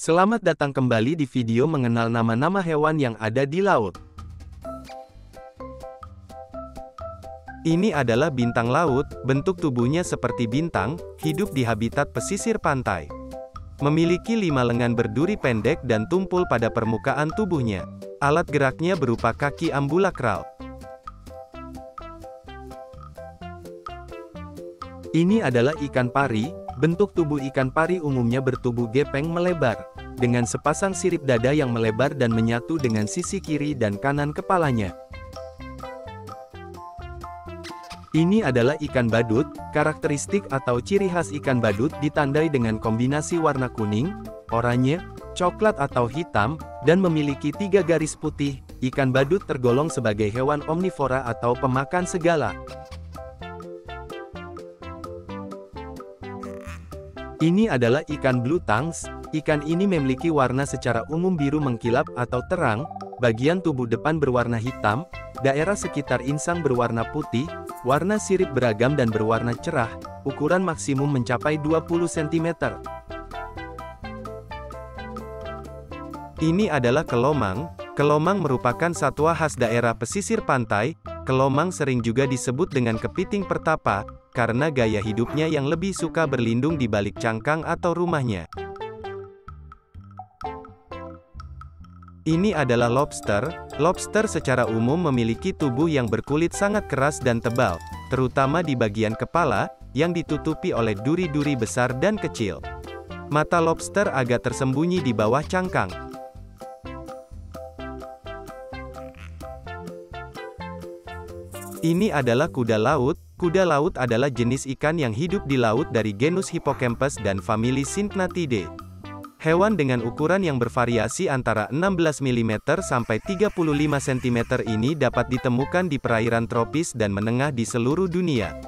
Selamat datang kembali di video mengenal nama-nama hewan yang ada di laut. Ini adalah bintang laut, bentuk tubuhnya seperti bintang, hidup di habitat pesisir pantai. Memiliki lima lengan berduri pendek dan tumpul pada permukaan tubuhnya. Alat geraknya berupa kaki ambulakral. Ini adalah ikan pari, bentuk tubuh ikan pari umumnya bertubuh gepeng melebar, dengan sepasang sirip dada yang melebar dan menyatu dengan sisi kiri dan kanan kepalanya. Ini adalah ikan badut, karakteristik atau ciri khas ikan badut ditandai dengan kombinasi warna kuning, oranye, coklat atau hitam, dan memiliki tiga garis putih. Ikan badut tergolong sebagai hewan omnivora atau pemakan segala. Ini adalah ikan blue tongues. Ikan ini memiliki warna secara umum biru mengkilap atau terang, bagian tubuh depan berwarna hitam, daerah sekitar insang berwarna putih, warna sirip beragam dan berwarna cerah, ukuran maksimum mencapai 20 cm. Ini adalah kelomang. Kelomang merupakan satwa khas daerah pesisir pantai. Kelomang sering juga disebut dengan kepiting pertapa, karena gaya hidupnya yang lebih suka berlindung di balik cangkang atau rumahnya. Ini adalah lobster. Lobster secara umum memiliki tubuh yang berkulit sangat keras dan tebal, terutama di bagian kepala, yang ditutupi oleh duri-duri besar dan kecil. Mata lobster agak tersembunyi di bawah cangkang. Ini adalah kuda laut, Kuda laut adalah jenis ikan yang hidup di laut dari genus Hippocampus dan famili Synchnatidae. Hewan dengan ukuran yang bervariasi antara 16 mm sampai 35 cm ini dapat ditemukan di perairan tropis dan menengah di seluruh dunia.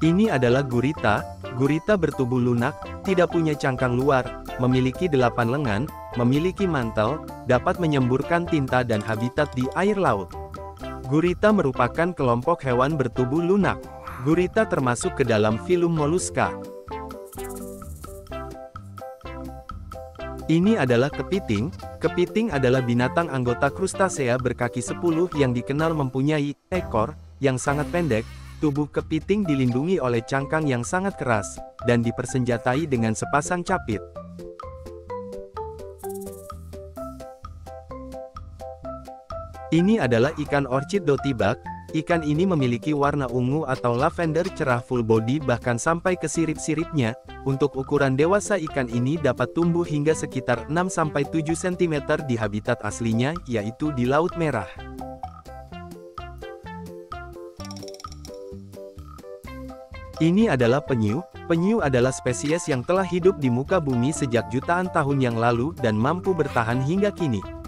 Ini adalah gurita. Gurita bertubuh lunak, tidak punya cangkang luar, memiliki delapan lengan, memiliki mantel, dapat menyemburkan tinta dan habitat di air laut. Gurita merupakan kelompok hewan bertubuh lunak. Gurita termasuk ke dalam filum moluska. Ini adalah kepiting. Kepiting adalah binatang anggota krustasea berkaki 10 yang dikenal mempunyai ekor yang sangat pendek. Tubuh kepiting dilindungi oleh cangkang yang sangat keras dan dipersenjatai dengan sepasang capit. Ini adalah ikan orchid dotibak. Ikan ini memiliki warna ungu atau lavender cerah full body bahkan sampai ke sirip-siripnya. Untuk ukuran dewasa ikan ini dapat tumbuh hingga sekitar 6-7 cm di habitat aslinya, yaitu di Laut Merah. Ini adalah penyu. Penyu adalah spesies yang telah hidup di muka bumi sejak jutaan tahun yang lalu dan mampu bertahan hingga kini.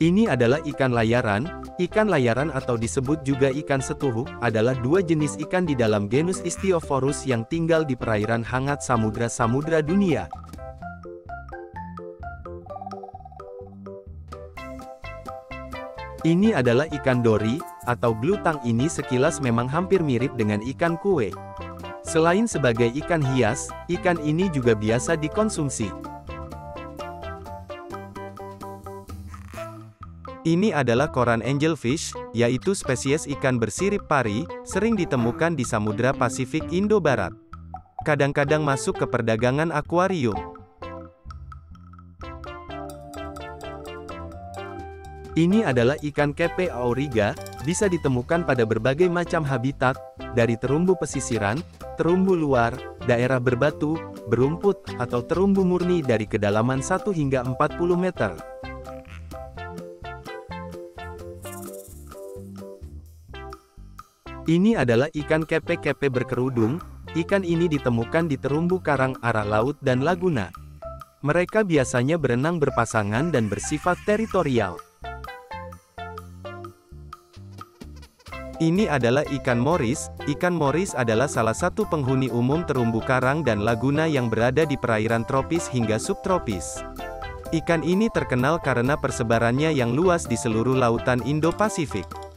Ini adalah ikan layaran. Ikan layaran atau disebut juga ikan setuhuk, adalah dua jenis ikan di dalam genus Istiophorus yang tinggal di perairan hangat samudra-samudra dunia. Ini adalah ikan dori, atau blue tang ini sekilas memang hampir mirip dengan ikan kue. Selain sebagai ikan hias, ikan ini juga biasa dikonsumsi. Ini adalah koran angelfish, yaitu spesies ikan bersirip pari, sering ditemukan di Samudra Pasifik Indo-Barat. Kadang-kadang masuk ke perdagangan akuarium. Ini adalah ikan kepe auriga, bisa ditemukan pada berbagai macam habitat, dari terumbu pesisiran, terumbu luar, daerah berbatu, berumput, atau terumbu murni dari kedalaman 1 hingga 40 meter. Ini adalah ikan kepe-kepe berkerudung, ikan ini ditemukan di terumbu karang arah laut dan laguna. Mereka biasanya berenang berpasangan dan bersifat teritorial. Ini adalah ikan moris. Ikan moris adalah salah satu penghuni umum terumbu karang dan laguna yang berada di perairan tropis hingga subtropis. Ikan ini terkenal karena persebarannya yang luas di seluruh lautan Indo-Pasifik.